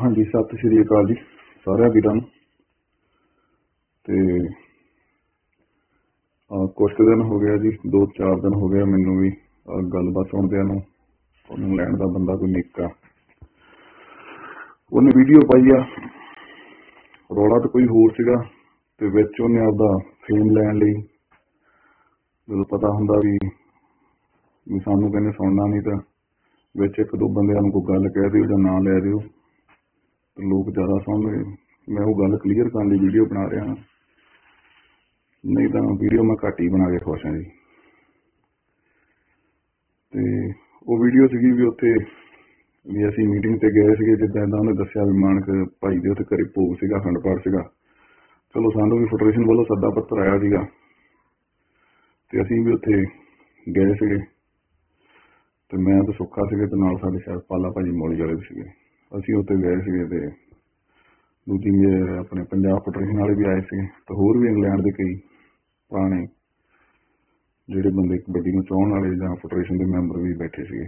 ਹਾਂਜੀ, ਸਤਿ ਸ਼੍ਰੀ ਅਕਾਲ ਜੀ, ਸਾਰਿਆਂ ਵੀਰਾਂ ਨੂੰ। ਤੇ ਆ ਕੁਝ ਦਿਨ ਹੋ ਗਿਆ ਜੀ, ਦੋ ਚਾਰ ਦਿਨ ਹੋ ਗਿਆ ਮੈਨੂੰ ਵੀ ਗੱਲਬਾਤ ਸੁਣਦਿਆਂ ਨੂੰ, ਉਹਨੂੰ ਲੈਣ ਦਾ ਬੰਦਾ ਕੋਈ ਨਿੱਕਾ ਉਹਨੇ ਵੀਡੀਓ ਪਾਈ ਆ, ਰੋਲਾ ਤਾਂ ਕੋਈ ਹੋਰ ਸੀਗਾ, ਤੇ ਵਿੱਚ ਉਹਨੇ ਆਪਦਾ ਫੇਮ ਲੈਣ ਲਈ ਜਦੋਂ ਪਤਾ ਹੁੰਦਾ ਵੀ ਵੀ ਸਾਨੂੰ ਕਹਿੰਦੇ ਸੁਣਨਾ ਨਹੀਂ ਤਾਂ ਵਿੱਚ ਇੱਕ ਦੋ ਬੰਦਿਆਂ ਨੂੰ ਕੋਈ ਗੱਲ ਕਹਿ ਦਿਓ ਜਾਂ ਨਾਂ ਲੈ ਦਿਓ। ਲੋਕ ਜ਼ਿਆਦਾ ਸੁਣਨਗੇ ਮੈਂ ਉਹ ਗੱਲ ਕਲੀਅਰ ਕਰਨ ਲਈ ਵੀਡੀਓ ਬਣਾ ਰਿਹਾ ਹਾਂ। ਨਹੀਂ ਤਾਂ ਵੀਡੀਓ ਮੈਂ ਘੱਟ ਹੀ ਬਣਾ ਕੇ ਖੁਸ਼ ਹਾਂ ਜੀ। ਤੇ ਉਹ ਵੀਡੀਓ ਸੀਗੀ ਵੀ ਉੱਥੇ ਵੀ ਅਸੀਂ ਮੀਟਿੰਗ ਤੇ ਗਏ ਸੀਗੇ, ਜਿੱਦਾਂ ਦਾ ਉਹਨੇ ਦੱਸਿਆ ਵੀ ਮਾਨਕ ਭਾਈ ਦੇ ਉੱਥੇ ਘਰੇ ਭੋਗ ਸੀਗਾ ਅਖੰਡ ਪਾਠ ਸੀਗਾ। ਚਲੋ ਸਾਨੂੰ ਵੀ ਫੈਡਰੇਸ਼ਨ ਵੱਲੋਂ ਸੱਦਾ ਪੱਤਰ ਆਇਆ ਸੀਗਾ। ਤੇ ਅਸੀਂ ਵੀ ਉੱਥੇ ਗਏ ਸੀਗੇ। ਤੇ ਮੈਂ ਤਾਂ ਸੁੱਖਾ ਸੀਗੇ ਤੇ ਨਾਲ ਸਾਡੇ ਸ਼ਾਇਦ ਪਾਲਾ ਭਾਜੀ ਮੌਲੀ ਵਾਲੇ ਵੀ ਸੀਗੇ। ਅਸੀਂ ਉੱਥੇ ਗਏ ਸੀਗੇ ਤੇ ਦੂਜੀ ਮੇਰੇ ਆਪਣੇ ਪੰਜਾਬ ਫੈਡਰੇਸ਼ਨ ਵਾਲੇ ਵੀ ਆਏ ਸੀ ਤੇ ਹੋਰ ਵੀ ਇੰਗਲੈਂਡ ਦੇ ਕਈ ਪੁਰਾਣੇ ਜਿਹੜੇ ਬੰਦੇ ਕਬੱਡੀ ਨੂੰ ਚਾਹਣ ਵਾਲੇ ਜਾਂ ਫੈਡਰੇਸ਼ਨ ਦੇ ਮੈਂਬਰ ਵੀ ਬੈਠੇ ਸੀਗੇ।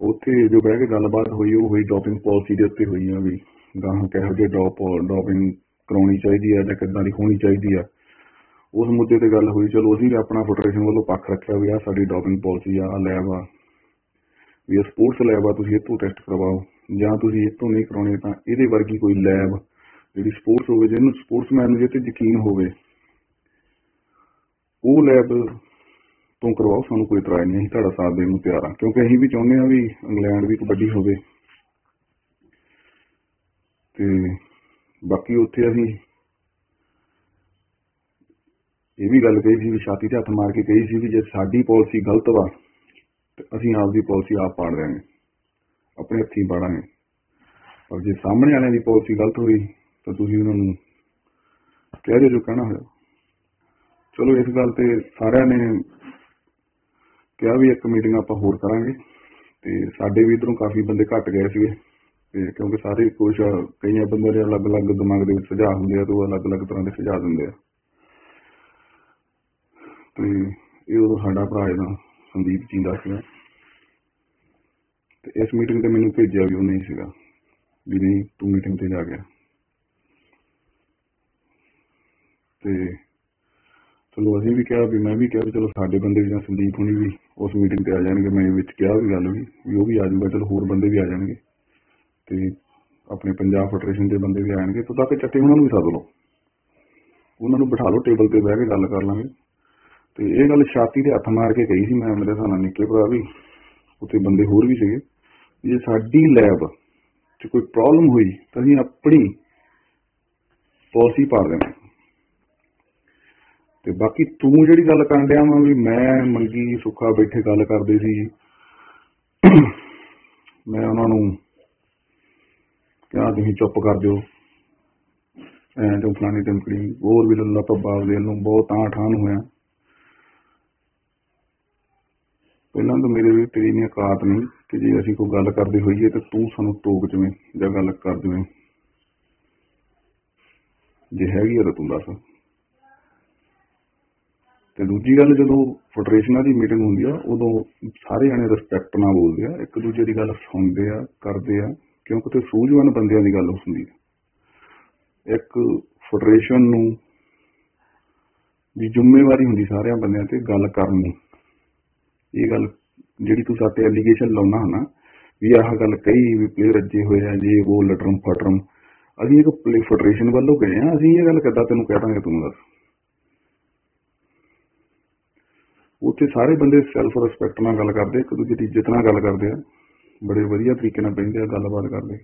ਉੱਥੇ ਜੋ ਬਹਿ ਕੇ ਗੱਲਬਾਤ ਹੋਈ, ਉਹ ਹੋਈ ਡੋਪਿੰਗ ਪਾਲਿਸੀ ਦੇ ਉੱਤੇ ਹੋਈ ਆ ਵੀ ਗਾਹਾਂ ਕਿਹੋ ਜਿਹੇ ਡੋਪ, ਡੋਪਿੰਗ ਕਰਾਉਣੀ ਚਾਹੀਦੀ ਆ ਜਾਂ ਕਿੱਦਾਂ ਦੀ ਹੋਣੀ ਚਾਹੀਦੀ ਆ। ਉਸ ਮੁੱਦੇ ਤੇ ਗੱਲ ਹੋਈ, ਚਲੋ ਅਸੀਂ ਆਪਣਾ ਫੈਡਰੇਸ਼ਨ ਵੱਲੋਂ ਪੱਖ ਰੱਖਿਆ ਵੀ ਆ ਸਾਡੀ ਡੋਪਿੰਗ ਪਾਲਿਸੀ ਆ ਲੈਬ ਆ। ਵੀ ਸਪੋਰਟਸ ਲੈਬ ਆ, ਤੁਸੀਂ ਇੱਥੋਂ ਟੈਸਟ ਕਰਵਾਓ। ਜਾਂ ਤੁਸੀਂ ਇੱਥੋਂ ਨਹੀਂ ਕਰਾਉਣੇ, ਤਾਂ ਇਹਦੇ ਵਰਗੀ ਕੋਈ ਲੈਬ ਜਿਹੜੀ ਸਪੋਰਟਸ ਹੋਵੇ, ਜਿਹਨੂੰ ਸਪੋਰਟਸਮੈਨ ਨੂੰ ਜਿਹਤੇ ਯਕੀਨ ਹੋਵੇ, ਉਹ ਲੈਬ ਤੋਂ ਕਰਵਾਓ, ਸਾਨੂੰ ਕੋਈ ਇਤਰਾਜ਼ ਨਹੀਂ ਤੁਹਾਡਾ ਸਾਥ ਦੇਣ ਨੂੰ ਤਿਆਰ ਆ। ਕਿਉਂਕਿ ਅਸੀਂ ਵੀ ਚਾਹੁੰਦੇ ਆ ਵੀ ਇੰਗਲੈਂਡ ਵੀ ਕਬੱਡੀ ਹੋਵੇ। ਤੇ ਬਾਕੀ ਉੱਥੇ ਅਸੀਂ ਇਹ ਵੀ ਗੱਲ ਕਹੀ ਸੀ ਵੀ ਛਾਤੀ ਤੇ ਹੱਥ ਮਾਰ ਕੇ ਕਹੀ ਸੀ ਵੀ ਜੇ ਸਾਡੀ ਪਾਲਿਸੀ ਗਲਤ ਵਾ ਤੇ ਅਸੀਂ ਆਪਦੀ ਪਾਲਿਸੀ ਆਪ ਪਾੜ ਦਿਆਂਗੇ। ਆਪਣੇ ਹੱਥੀਂ ਪਾੜਾਂਗੇ। ਔਰ ਜੇ ਸਾਹਮਣੇ ਵਾਲਿਆਂ ਦੀ ਪਾਲਿਸੀ ਗਲਤ ਹੋਈ ਤਾਂ ਤੁਸੀਂ ਉਹਨਾਂ ਨੂੰ ਕਹਿ ਦਿਓ ਜੋ ਕਹਿਣਾ ਹੋਇਆ। ਚਲੋ, ਇਸ ਗੱਲ ਤੇ ਸਾਰਿਆਂ ਨੇ ਕਿਹਾ ਵੀ ਇੱਕ ਮੀਟਿੰਗ ਆਪਾਂ ਹੋਰ ਕਰਾਂਗੇ। ਤੇ ਸਾਡੇ ਵੀ ਇਧਰੋਂ ਕਾਫੀ ਬੰਦੇ ਘਟ ਗਏ ਸੀਗੇ। ਤੇ ਕਿਉਂਕਿ ਸਾਰੇ ਕੁਝ ਕਈਆਂ ਬੰਦਿਆਂ ਦੇ ਅਲੱਗ-ਅਲੱਗ ਦਿਮਾਗ ਦੇ ਵਿੱਚ ਸੁਝਾਅ ਹੁੰਦੇ ਆ ਤੇ ਉਹ ਅਲੱਗ-ਅਲੱਗ ਤਰ੍ਹਾਂ ਦੇ ਸੁਝਾਅ ਦਿੰਦੇ ਆ। ਤੇ ਇਹ ਉਦੋਂ ਸਾਡਾ ਭਰਾ ਇਹਦਾ ਸੰਦੀਪ ਜੀ ਦਾ ਸੀਗਾ। ਤੇ ਇਸ ਮੀਟਿੰਗ ਤੇ ਮੈਨੂੰ ਭੇਜਿਆ ਵੀ ਉਹ ਨਹੀਂ ਸੀਗਾ। ਵੀ ਨਹੀਂ, ਤੂੰ ਮੀਟਿੰਗ ਤੇ ਜਾ ਗਿਆ ਤੇ ਚਲੋ ਅਸੀਂ ਵੀ ਕਿਹਾ ਵੀ ਮੈਂ ਵੀ ਕਿਹਾ ਵੀ ਚਲੋ ਸਾਡੇ ਬੰਦੇ ਵੀ ਜਾਂ ਸੰਦੀਪ ਹੁਣੀ ਵੀ ਉਸ ਮੀਟਿੰਗ ਤੇ ਆ ਜਾਣਗੇ। ਮੈਂ ਵਿੱਚ ਕਿਹਾ ਵੀ ਗੱਲ ਵੀ ਵੀ ਉਹ ਵੀ ਆ ਜਾਊਗਾ, ਚਲੋ ਹੋਰ ਬੰਦੇ ਵੀ ਆ ਜਾਣਗੇ। ਤੇ ਆਪਣੇ ਪੰਜਾਬ ਫੈਡਰੇਸ਼ਨ ਦੇ ਬੰਦੇ ਵੀ ਆ ਜਾਣਗੇ। ਤੋਂ ਤੱਕ ਚੱਟੇ ਉਹਨਾਂ ਨੂੰ ਵੀ ਸੱਦ ਲਓ। ਉਹਨਾਂ ਨੂੰ ਬਿਠਾ ਲਓ ਟੇਬਲ ਤੇ ਬਹਿ ਕੇ ਗੱਲ ਕਰ ਲਾਂਗੇ। ਤੇ ਇਹ ਗੱਲ ਛਾਤੀ ਤੇ ਹੱਥ ਮਾਰ ਕੇ ਕਹੀ ਸੀ ਮੈਂ, ਮੇਰੇ ਸਾਹਮਣੇ ਨਿੱਕੇ ਭਰਾ ਵੀ, ਉੱਥੇ ਬੰਦੇ ਹੋਰ ਵੀ ਸੀਗੇ। ਜੇ ਸਾਡੀ ਲੈਬ 'ਚ ਕੋਈ ਪ੍ਰੋਬਲਮ ਹੋਈ ਤਾਂ ਅਸੀਂ ਆਪਣੀ ਪਾਲਿਸੀ ਪਾ ਦੇਣਾ ਤੇ ਬਾਕੀ ਤੂੰ ਜਿਹੜੀ ਗੱਲ ਕਰਨ ਡਿਆ ਵਾਂ ਵੀ ਮੈਂ ਮੰਗੀ, ਸੁੱਖਾ ਬੈਠੇ ਗੱਲ ਕਰਦੇ ਸੀ। ਮੈਂ ਉਹਨਾਂ ਨੂੰ ਕਿਹਾ, ਤੁਸੀਂ ਚੁੱਪ ਕਰ ਦਿਓ ਐਂ ਜੋ ਫਲਾਣੀ ਟੰਕੜੀ ਹੋਰ ਵੀ ਲੱਲਾ ਪੱਬਾ ਦੇ ਨੂੰ ਬਹੁਤ ਤਾਂ ਠਾਨ ਹੋਇਆ। ਪਹਿਲਾਂ ਤਾਂ ਮੇਰੇ ਵੀ ਤੇਰੀ ਨਹੀਂ ਔਕਾਤ ਨਹੀਂ ਕਿ ਜੇ ਅਸੀਂ ਕੋਈ ਗੱਲ ਕਰਦੇ ਹੋਈਏ ਤੇ ਤੂੰ ਸਾਨੂੰ ਟੋਕ ਜਵੇਂ ਜਾਂ ਗੱਲ ਕਰ ਜਵੇਂ। ਜੇ ਹੈਗੀ ਆ ਤਾਂ ਤੂੰ ਦੱਸ। ਤੇ ਦੂਜੀ ਗੱਲ ਜਦੋਂ ਫੈਡਰੇਸ਼ਨਾਂ ਦੀ ਮੀਟਿੰਗ ਹੁੰਦੀ ਆ, ਉਦੋਂ ਸਾਰੇ ਜਣੇ ਰਿਸਪੈਕਟ ਨਾਲ ਬੋਲਦੇ ਆ, ਇੱਕ ਦੂਜੇ ਦੀ ਗੱਲ ਸੁਣਦੇ ਆ, ਕਰਦੇ ਆ ਕਿਉਂਕਿ ਤੇ ਸੂਝਵਾਨ ਬੰਦਿਆਂ ਦੀ ਗੱਲ ਹੁੰਦੀ ਹੈ ਇੱਕ ਫੈਡਰੇਸ਼ਨ ਨੂੰ ਦੀ ਜ਼ਿੰਮੇਵਾਰੀ ਹੁੰਦੀ ਸਾਰਿਆਂ ਬੰਦਿਆਂ ਤੇ ਗੱਲ ਕਰਨ ਦੀ। ਇਹ ਗੱਲ ਜਿਹੜੀ ਤੂੰ ਸਾਤੇ ਐਲੀਗੇਸ਼ਨ ਲਾਉਣਾ ਹਨਾ ਵੀ ਆਹ ਗੱਲ ਕਹੀ ਵੀ ਪਲੇਅਰ ਅੱਜੇ ਹੋਏ ਆ ਜੀ ਉਹ ਲਟਰਮ ਫਟਰਮ। ਅਸੀਂ ਇੱਕ ਪਲੇ ਫੈਡਰੇਸ਼ਨ ਵੱਲੋਂ ਗਏ ਆ, ਅਸੀਂ ਇਹ ਗੱਲ ਕਿੱਦਾਂ ਤੈਨੂੰ ਕਹਿ ਦਾਂਗੇ ਤੂੰ ਦੱਸ। ਉੱਥੇ ਸਾਰੇ ਬੰਦੇ ਸੈਲਫ ਰਿਸਪੈਕਟ ਨਾਲ ਗੱਲ ਕਰਦੇ, ਇੱਕ ਦੂਜੇ ਦੀ ਇੱਜ਼ਤ ਨਾਲ ਗੱਲ ਕਰਦੇ ਆ। ਬੜੇ ਵਧੀਆ ਤਰੀਕੇ ਨਾਲ ਬੈਠਦੇ ਆ, ਗੱਲਬਾਤ ਕਰਦੇ।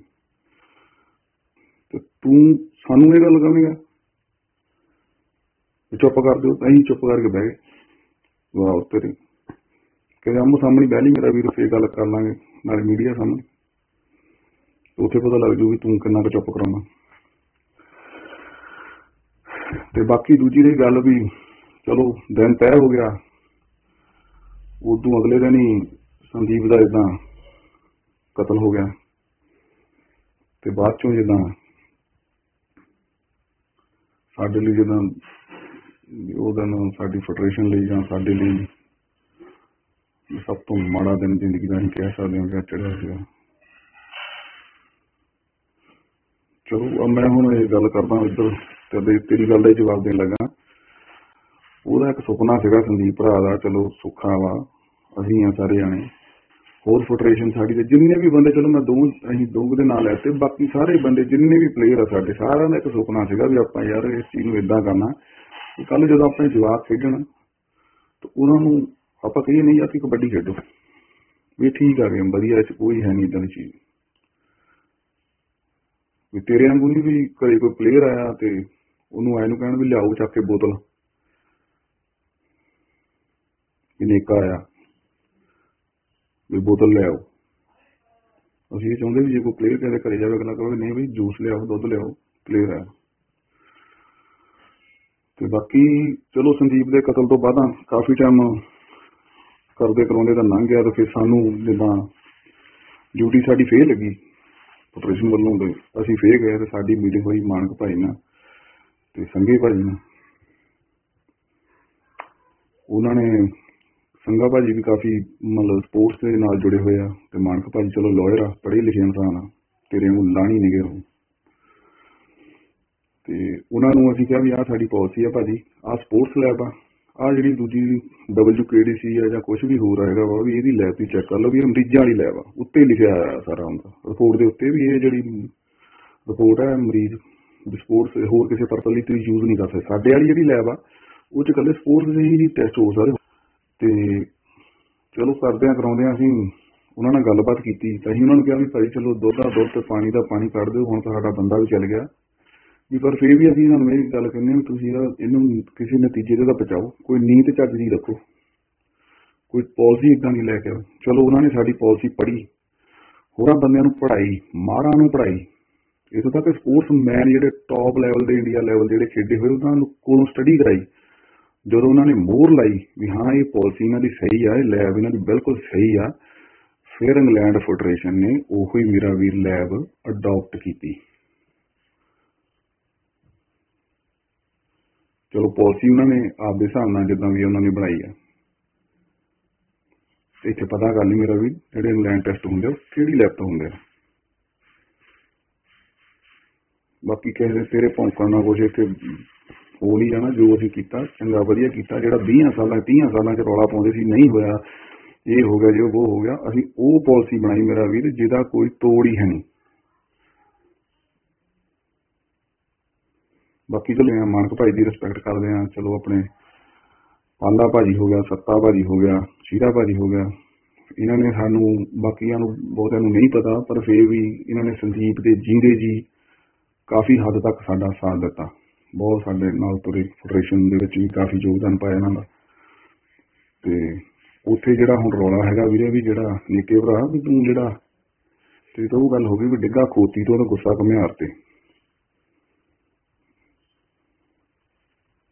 ਤੇ ਤੂੰ ਸਾਨੂੰ ਇਹ ਗੱਲ ਕਰਨੀਗਾ ਚੁੱਪ ਕਰ ਦਿਓ ਅਸੀਂ ਚੁੱਪ ਕਰਕੇ ਬਹਿ ਗਏ। ਵਾਹ ਤੇਰੀ ਕਿ ਆਮੋ ਸਾਹਮਣੇ ਬਹਿ ਲਈ, ਮੇਰਾ ਵੀਰ ਫੇਰ ਗੱਲ ਕਰ ਲਾਂਗੇ, ਨਾਲ ਮੀਡੀਆ ਸਾਹਮਣੇ। ਉੱਥੇ ਪਤਾ ਲੱਗ ਜੂ ਵੀ ਤੂੰ ਕਿੰਨਾ ਕੁ ਚੁੱਪ ਕਰਾਉਣਾ। ਤੇ ਬਾਕੀ ਦੂਜੀ ਦੀ ਗੱਲ ਵੀ, ਚਲੋ, ਦਿਨ ਤੈਅ ਹੋ ਗਿਆ। ਉਦੋਂ ਅਗਲੇ ਦਿਨ ਹੀ ਸੰਦੀਪ ਦਾ ਇਦਾਂ ਕਤਲ ਹੋ ਗਿਆ। ਤੇ ਬਾਅਦ ਚੋਂ ਜਿੱਦਾਂ ਸਾਡੇ ਲਈ ਜਿੱਦਾਂ ਉਹ ਦਿਨ ਸਾਡੀ ਫੈਡਰੇਸ਼ਨ ਲਈ ਜਾਂ ਸਾਡੇ ਲਈ ਸਭ ਤੋਂ ਮਾੜਾ ਦਿਨ ਜ਼ਿੰਦਗੀ ਦਾ ਅਸੀਂ ਕਹਿ ਸਕਦੇ ਹਾਂ ਚੜਿਆ ਸੀਗਾ। ਚਲੋ ਮੈਂ ਹੁਣ ਇਹ ਗੱਲ ਕਰਦਾ ਇੱਧਰ ਤੇ ਤੇਰੀ ਗੱਲ ਦਾ ਹੀ ਜਵਾਬ ਦੇਣ ਲੱਗਾ। ਉਹਦਾ ਇੱਕ ਸੁਪਨਾ ਸੀਗਾ ਸੰਦੀਪ ਭਰਾ ਦਾ ਚਲੋ ਸੁੱਖਾ ਵਾ ਅਸੀਂ ਆ ਸਾਰੇ ਜਾਣੇ। ਹੋਰ ਫੈਡਰੇਸ਼ਨ ਸਾਡੀ ਦੇ ਜਿੰਨੇ ਵੀ ਬੰਦੇ ਚਲੋ ਮੈਂ ਦੋ ਅਸੀਂ ਦੋ ਦੇ ਨਾਂ ਲੈਤੇ ਬਾਕੀ ਸਾਰੇ ਬੰਦੇ ਜਿੰਨੇ ਵੀ ਪਲੇਅਰ ਆ ਸਾਡੇ ਸਾਰਿਆਂ ਦਾ ਇੱਕ ਸੁਪਨਾ ਸੀਗਾ ਵੀ ਆਪਾਂ ਯਾਰ ਇਸ ਚੀਜ਼ ਨੂੰ ਇਦਾਂ ਕਰਨਾ। ਕਿ ਕੱਲ ਜਦੋਂ ਆਪਣੇ ਜਵਾਕ ਖੇਡਣ ਤਾਂ ਉਹਨਾਂ ਨੂੰ ਆਪਾਂ ਕਹੀਏ ਨਹੀਂ ਯਾਰ ਕਿ ਕਬੱਡੀ ਖੇਡੋ। ਵੀ ਠੀਕ ਆ ਗੇਮ ਵਧੀਆ, ਇਹ 'ਚ ਕੋਈ ਹੈ ਨਹੀਂ ਇਦਾਂ ਦੀ ਚੀਜ਼। ਵੀ ਤੇਰੇ ਵਾਂਗੂ ਨਹੀਂ ਵੀ ਘਰੇ ਕੋਈ ਪਲੇਅਰ ਆਇਆ ਤੇ ਉਹਨੂੰ ਆਏ ਨੂੰ ਕਹਿਣ ਵੀ ਲਿਆਓ ਚੱਕ ਕੇ ਬੋਤਲ। ਇਹਨੇ ਇੱਕ ਆਇਆ। ਵੀ ਬੋਤਲ ਲਿਆਓ ਅਸੀਂ ਇਹ ਚਾਹੁੰਦੇ ਵੀ ਜੇ ਕੋਈ ਪਲੇਅਰ ਕਦੇ ਘਰੇ ਜਾਵੇ, ਅਗਲਾ ਕਹੇ ਨਹੀਂ ਬਈ ਜੂਸ ਲਿਆਓ, ਦੁੱਧ ਲਿਆਓ ਪਲੇਅਰ ਆ ਤੇ ਬਾਕੀ ਚਲੋ ਸੰਦੀਪ ਦੇ ਕਤਲ ਤੋਂ ਬਾਅਦ ਕਾਫੀ ਟਾਈਮ ਕਰਦੇ ਕਰਾਉਂਦੇ ਤਾਂ ਲੰਘ ਗਿਆ ਤੇ ਫਿਰ ਸਾਨੂੰ ਜਿੱਦਾਂ ਡਿਊਟੀ ਸਾਡੀ ਫੇਰ ਲੱਗੀ ਆਪਰੇਸ਼ਨ ਵੱਲੋਂ ਤੇ ਅਸੀਂ ਫੇਰ ਗਏ ਤੇ ਸਾਡੀ ਮੀਟਿੰਗ ਹੋਈ ਮਾਨਕ ਭਾਈ ਨਾਲ ਤੇ ਸੰਗੇ ਭਾਈ ਨਾਲ। ਉਹਨਾਂ ਨੇ ਸੰਗਾ ਭਾਜੀ ਵੀ ਕਾਫੀ ਮਤਲਬ ਸਪੋਰਟਸ ਦੇ ਨਾਲ ਜੁੜੇ ਹੋਏ ਆ ਤੇ ਮਾਨਕ ਭਾਜੀ ਚਲੋ ਲਾਇਰ ਆ, ਪੜ੍ਹੇ ਲਿਖੇ ਇਨਸਾਨ ਆ, ਤੇਰੇ ਨੂੰ ਲਾਣੀ ਨਹੀਂ ਗਏ ਤੇ ਉਹਨਾਂ ਨੂੰ ਅਸੀਂ ਕਿਹਾ ਵੀ ਆਹ ਸਾਡੀ ਪਾਲਿਸੀ ਆ ਭਾਜੀ, ਆਹ ਸਪੋਰਟਸ ਲੈਬ ਆ। ਆਹ ਜਿਹੜੀ ਦੂਜੀ WKDC ਆ ਜਾਂ ਕੁਝ ਵੀ ਹੋਰ ਹੈਗਾ ਵਾ, ਵੀ ਇਹਦੀ ਲੈਬ ਵੀ ਚੈੱਕ ਕਰ ਲਓ ਵੀ ਇਹ ਮਰੀਜ਼ਾਂ ਵਾਲੀ ਲੈਬ ਆ, ਉੱਤੇ ਲਿਖਿਆ ਹੋਇਆ ਸਾਰਾ ਹੁੰਦਾ। ਰਿਪੋਰਟ ਦੇ ਉੱਤੇ ਵੀ ਇਹ ਜਿਹੜੀ ਰਿਪੋਰਟ ਹੈ ਮਰੀਜ਼ ਸਪੋਰਟਸ ਹੋਰ ਕਿਸੇ ਪਰਪਸ ਲਈ ਤੁਸੀਂ ਯੂਜ਼ ਨਹੀਂ ਕਰ ਸਕਦੇ। ਸਾਡੇ ਵਾਲੀ ਜਿਹੜੀ ਲੈਬ ਆ, ਉਹ ਚ ਕੱਲੇ ਸਪੋਰਟਸ ਦੇ ਹੀ ਟੈਸਟ ਹੋ ਸਾਰੇ। ਤੇ ਚਲੋ ਕਰਦੇ ਆ, ਕਰਾਉਂਦੇ ਆ ਅਸੀਂ। ਉਹਨਾਂ ਨਾਲ ਗੱਲਬਾਤ ਕੀਤੀ। ਤਾਂ ਅਸੀਂ ਉਹਨਾਂ ਨੂੰ ਕਿਹਾ ਵੀ ਭਾਈ ਚਲੋ ਦੁੱਧ ਦਾ ਦੁੱਧ ਤੇ ਪਾਣੀ ਦਾ ਪਾਣੀ ਕੱਢ ਦਿਓ। ਹੁਣ ਤਾਂ ਸਾਡਾ ਬੰਦਾ ਵੀ ਚੱਲ ਗਿਆ। ਵੀ ਪਰ ਫਿਰ ਵੀ ਅਸੀਂ ਤੁਹਾਨੂੰ ਇਹ ਗੱਲ ਕਹਿੰਦੇ ਹਾਂ ਵੀ ਤੁਸੀਂ ਇਹਦਾ ਇਹਨੂੰ ਕਿਸੇ ਨਤੀਜੇ ਤੇ ਤਾਂ ਬਚਾਓ ਕੋਈ ਨੀਤ ਚੱਜ ਦੀ ਰੱਖੋ। ਕੋਈ ਪਾਲਿਸੀ ਇਦਾਂ ਦੀ ਲੈ ਕੇ ਆਓ। ਚਲੋ, ਉਹਨਾਂ ਨੇ ਸਾਡੀ ਪਾਲਿਸੀ ਪੜ੍ਹੀ। ਹੋਰਾਂ ਬੰਦਿਆਂ ਨੂੰ ਪੜ੍ਹਾਈ ਮਾਰਾਂ ਨੂੰ ਪੜ੍ਹਾਈ। ਇਥੋਂ ਤੱਕ ਸਪੋਰਟਸ ਮੈਨ ਜਿਹੜੇ ਟੌਪ ਲੈਵਲ ਦੇ ਇੰਡੀਆ ਲੈਵਲ ਦੇ ਜਿਹੜੇ ਖੇਡੇ ਹੋਏ, ਉਹਨਾਂ ਨੂੰ ਕੋਲੋਂ ਸਟੱਡੀ ਕਰਾਈ। ਜਦੋਂ ਉਹਨਾਂ ਨੇ ਮੋਹਰ ਲਾਈ ਵੀ ਹਾਂ, ਇਹ ਪਾਲਿਸੀ ਇਹਨਾਂ ਦੀ ਸਹੀ ਆ, ਇਹ ਲੈਬ ਇਹਨਾਂ ਦੀ ਬਿਲਕੁਲ ਸਹੀ ਆ, ਫਿਰ ਇੰਗਲੈਂਡ ਫੈਡਰੇਸ਼ਨ ਨੇ ਉਹੀ ਮੇਰਾ ਵੀਰ ਲੈਬ ਅਡਾਪਟ ਕੀਤੀ। ਚਲੋ ਪਾਲਿਸੀ ਉਹਨਾਂ ਨੇ ਆਪਦੇ ਹਿਸਾਬ ਨਾਲ ਜਿੱਦਾਂ ਵੀ ਉਹਨਾਂ ਨੇ ਬਣਾਈ ਆ। ਤੇ ਇੱਥੇ ਪਤਾ ਕਰ ਲਈ ਮੇਰਾ ਵੀ, ਜਿਹੜੇ ਇੰਗਲੈਂਡ ਟੈਸਟ ਹੁੰਦੇ ਆ, ਉਹ ਕਿਹੜੀ ਲੈਬ ਤੋਂ ਹੁੰਦੇ ਆ? ਬਾਕੀ ਕਿਸੇ ਤੇਰੇ ਭੌਂਕਣ ਨਾਲ ਕੁਛ, ਇੱਥੇ ਹੋ ਨਹੀਂ ਜਾਣਾ, ਜੋ ਅਸੀਂ ਕੀਤਾ, ਚੰਗਾ ਵਧੀਆ ਕੀਤਾ, ਜਿਹੜਾ 20 ਸਾਲਾਂ 30 ਸਾਲਾਂ ਚ ਰੌਲਾ ਪਾਉਂਦੇ ਸੀ, ਨਹੀਂ ਹੋਇਆ, ਇਹ ਹੋ ਗਿਆ, ਜੋ ਉਹ ਹੋ ਗਿਆ, ਅਸੀਂ ਉਹ ਪਾਲਿਸੀ ਬਣਾਈ ਮੇਰਾ ਵੀਰ, ਜਿਹਦਾ ਕੋਈ ਤੋੜ ਹੀ ਹੈ ਨਹੀਂ। ਬਾਕੀ ਚਲੋ ਮਾਨਕ ਭਾਈ ਦੀ ਰਿਸਪੈਕਟ ਕਰਦੇ ਆ, ਚਲੋ ਆਪਣੇ ਪਾਲਾ ਭਾਜੀ ਹੋ ਗਿਆ, ਸੱਤਾ ਭਾਜੀ ਹੋ ਗਿਆ, ਸ਼ੀਰਾ ਭਾਜੀ ਹੋ ਗਿਆ। ਇਹਨਾਂ ਨੇ ਸਾਨੂੰ, ਬਾਕੀਆਂ ਨੂੰ ਬਹੁਤਿਆਂ ਨੂੰ ਨਹੀਂ ਪਤਾ, ਪਰ ਫੇਰ ਵੀ ਇਹਨਾਂ ਨੇ ਸੰਦੀਪ ਦੇ ਜੀਂਦੇ ਜੀ ਕਾਫੀ ਹੱਦ ਤੱਕ ਸਾਡਾ ਸਾਥ ਦਿੱਤਾ। ਬਹੁਤ ਸਾਡੇ ਨਾਲ ਤੁਰੇ ਫੈਡਰੇਸ਼ਨ ਦੇ ਵਿੱਚ ਵੀ ਕਾਫੀ ਯੋਗਦਾਨ ਪਾਇਆ ਇਹਨਾਂ ਦਾ। ਤੇ ਉੱਥੇ ਜਿਹੜਾ ਹੁਣ ਰੌਲਾ ਹੈਗਾ ਵੀਰੇ, ਵੀ ਜਿਹੜਾ ਨਿੱਕੇ ਭਰਾ, ਵੀ ਤੂੰ ਜਿਹੜਾ, ਤੇ ਤਾਂ ਉਹ ਗੱਲ ਹੋ ਗਈ ਵੀ ਡਿੱਗਾ ਖੋਤੀ ਤੋਂ ਉਹਦਾ ਗੁੱਸਾ ਕਮਿਆਰ ਤੇ।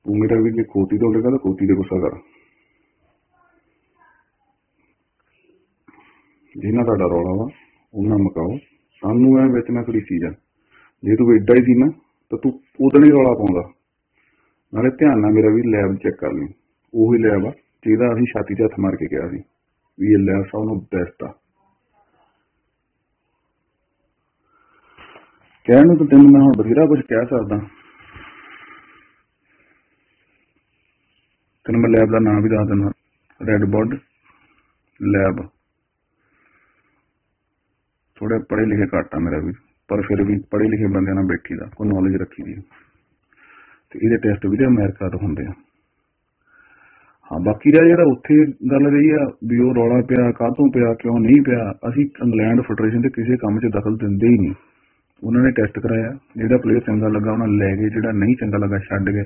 ਤੂੰ ਮੇਰਾ ਵੀ ਜੇ ਖੋਤੀ ਤੋਂ ਡਿੱਗਾ ਤਾਂ ਖੋਤੀ ਤੇ ਗੁੱਸਾ ਕਰ। ਜਿੰਨਾ ਰੌਲਾ ਵਾ ਉਹਨਾਂ ਮਕਾਓ। ਸਾਨੂੰ ਐ ਵਿੱਚ ਕੋਈ ਚੀਜ਼ ਆ ਜੇ ਤੂੰ ਏਡਾ ਹੀ ਸੀ ਨਾ, ਤਾਂ ਤੂੰ ਉਦੋਂ ਹੀ ਰੌਲਾ ਪਾਉਂਦਾ। ਨਾਲੇ ਧਿਆਨ ਨਾਲ ਮੇਰਾ ਵੀ ਲੈਬ ਚੈੱਕ ਕਰ ਲਈ। ਉਹੀ ਲੈਬ ਆ, ਜਿਹਦਾ ਅਸੀਂ ਛਾਤੀ 'ਤੇ ਹੱਥ ਮਾਰ ਕੇ ਕਿਹਾ ਸੀ ਵੀ ਇਹ ਲੈਬ ਸਭ ਨੂੰ ਬੈਸਟ ਆ। ਕਹਿਣ ਨੂੰ ਤਾਂ ਤੈਨੂੰ ਮੈਂ ਹੁਣ ਬਥੇਰਾ ਕੁਝ ਕਹਿ ਸਕਦਾ। ਤੈਨੂੰ ਮੈਂ ਲੈਬ ਦਾ ਨਾਮ ਵੀ ਦੱਸ ਦਿੰਦਾ ਰੈੱਡ ਬੋਰਡ ਲੈਬ ਥੋੜੇ ਪੜ੍ਹੇ ਲਿਖੇ ਘੱਟ ਆ ਮੇਰਾ ਵੀ, ਪਰ ਫਿਰ ਵੀ ਪੜ੍ਹੇ ਲਿਖੇ ਬੰਦਿਆਂ ਨਾਲ ਬੈਠੀ ਦਾ, ਕੋਈ ਨੌਲੇਜ ਰੱਖੀ ਦੀ ਤੇ ਇਹਦੇ ਟੈਸਟ ਵੀ ਤੇ ਅਮਰੀਕਾ ਤੋਂ ਹੁੰਦੇ ਆ। ਹਾਂ, ਬਾਕੀ ਦਾ ਜਿਹੜਾ ਉੱਥੇ ਗੱਲ ਰਹੀ ਆ ਵੀ ਉਹ ਰੌਲਾ ਪਿਆ, ਕਾਹਤੋਂ ਪਿਆ, ਕਿਉਂ ਨਹੀਂ ਪਿਆ, ਅਸੀਂ ਇੰਗਲੈਂਡ ਫੈਡਰੇਸ਼ਨ ਦੇ ਕਿਸੇ ਕੰਮ 'ਚ ਦਖਲ ਦਿੰਦੇ ਹੀ ਨਹੀਂ। ਉਹਨਾਂ ਨੇ ਟੈਸਟ ਕਰਾਇਆ, ਜਿਹੜਾ ਪਲੇਅਰ ਚੰਗਾ ਲੱਗਾ, ਉਹਨਾਂ ਲੈ ਗਏ, ਜਿਹੜਾ ਨਹੀਂ ਚੰਗਾ ਲੱਗਾ, ਛੱਡ ਗਏ।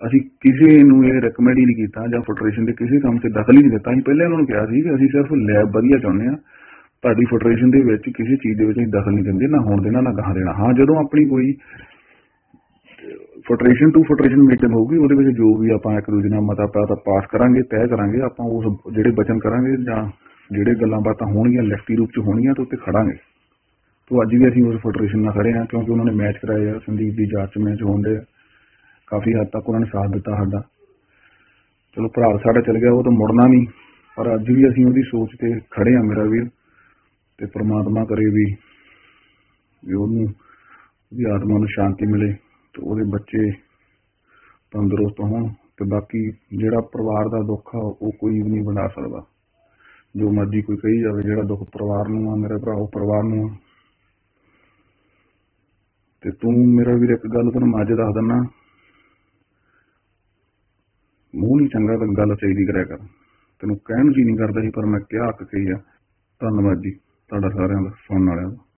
ਅਸੀਂ ਕਿਸੇ ਨੂੰ ਇਹ ਰეკਮੈਂਡ ਹੀ ਨਹੀਂ ਕੀਤਾ ਜਾਂ ਫੈਡਰੇਸ਼ਨ ਦੇ ਕਿਸੇ ਕੰਮ 'ਚ ਦਖਲ ਹੀ ਨਹੀਂ ਦਿੱਤਾ। ਅਸੀਂ ਪਹਿਲਾਂ ਉਹਨਾਂ ਨੂੰ ਕਿਹਾ ਸੀ ਕਿ ਅਸੀਂ ਸਿਰਫ ਲੈਬ ਵਧੀਆ ਚਾਹੁੰਦੇ ਆ ਤੁਹਾਡੀ ਫੈਡਰੇਸ਼ਨ ਦੇ ਵਿੱਚ ਕਿਸੇ ਚੀਜ਼ ਦੇ ਵਿੱਚ ਅਸੀਂ ਦਖਲ ਨਹੀਂ ਦਿੰਦੇ, ਨਾ ਹੋਣ ਦੇਣਾ, ਨਾ ਗਾਹਾਂ ਦੇਣਾ। ਹਾਂ, ਜਦੋਂ ਆਪਣੀ ਕੋਈ ਫੈਡਰੇਸ਼ਨ ਟੂ ਫੈਡਰੇਸ਼ਨ ਮੀਟਿੰਗ ਹੋਊਗੀ, ਉਹਦੇ ਵਿੱਚ ਜੋ ਵੀ ਆਪਾਂ ਇੱਕ ਦੂਜੇ ਨਾਲ ਮਤਾ ਪਾਸ ਪਾਸ ਕਰਾਂਗੇ, ਤੈਅ ਕਰਾਂਗੇ, ਆਪਾਂ ਉਸ ਜਿਹੜੇ ਬਚਨ ਕਰਾਂਗੇ ਜਾਂ ਜਿਹੜੇ ਗੱਲਾਂ ਬਾਤਾਂ ਹੋਣਗੀਆਂ ਲਿਖਤੀ ਰੂਪ ਚ ਹੋਣਗੀਆਂ ਤਾਂ ਉੱਤੇ ਖੜਾਂਗੇ। ਤੋਂ ਅੱਜ ਵੀ ਅਸੀਂ ਉਸ ਫੈਡਰੇਸ਼ਨ ਨਾਲ ਖੜੇ ਹਾਂ, ਕਿਉਂਕਿ ਉਹਨਾਂ ਨੇ ਮੈਚ ਕਰਾਏ ਆ ਸੰਦੀਪ ਦੀ ਜਾਂਚ ਮੈਚ ਹੋਣ ਦੇ ਕਾਫੀ ਹੱਦ ਤੱਕ ਉਹਨਾਂ ਨੇ ਸਾਥ ਦਿੱਤਾ ਸਾਡਾ। ਚਲੋ ਭਰਾ ਸਾਡਾ ਚਲ ਗਿਆ, ਉਹ ਤਾਂ ਮੁੜਨਾ ਨਹੀਂ। ਪਰ ਅੱਜ ਵੀ ਅਸੀਂ ਉਹਦੀ ਸੋਚ ਤੇ ਖੜੇ ਆ ਮੇਰਾ ਵੀਰ, ਤੇ ਪ੍ਰਮਾਤਮਾ ਕਰੇ ਵੀ ਵੀ ਉਹਨੂੰ, ਉਹਦੀ ਆਤਮਾ ਨੂੰ ਸ਼ਾਂਤੀ ਮਿਲੇ ਤੇ ਉਹਦੇ ਬੱਚੇ ਤੰਦਰੁਸਤ ਹੋਣ ਤੇ ਬਾਕੀ ਜਿਹੜਾ ਪਰਿਵਾਰ ਦਾ ਦੁੱਖ ਆ, ਉਹ ਕੋਈ ਵੀ ਨਹੀਂ ਵੰਡਾ ਸਕਦਾ। ਜੋ ਮਰਜ਼ੀ ਕੋਈ ਕਹੀ ਜਾਵੇ, ਜਿਹੜਾ ਦੁੱਖ ਪਰਿਵਾਰ ਨੂੰ ਆ, ਮੇਰੇ ਭਰਾ, ਉਹ ਪਰਿਵਾਰ ਨੂੰ ਆ। ਤੇ ਤੂੰ ਮੇਰਾ ਵੀਰ ਇੱਕ ਗੱਲ ਤੈਨੂੰ ਮੱਝ ਦੱਸ ਦਿੰਦਾ ਮੂੰਹ ਨਹੀਂ ਚੰਗਾ ਤਾਂ ਗੱਲ ਚਾਹੀਦੀ ਕਰਿਆ ਕਰ। ਤੈਨੂੰ ਕਹਿਣ ਜੀ ਨਹੀਂ ਕਰਦਾ ਸੀ, ਪਰ ਮੈਂ ਕਿਹਾ ਹੱਕ ਕਹੀ ਆ। ਧੰਨਵਾਦ ਜੀ, ਤੁਹਾਡਾ ਸਾਰਿਆਂ ਦਾ, ਸੁਣਨ ਵਾਲਿਆਂ ਦਾ।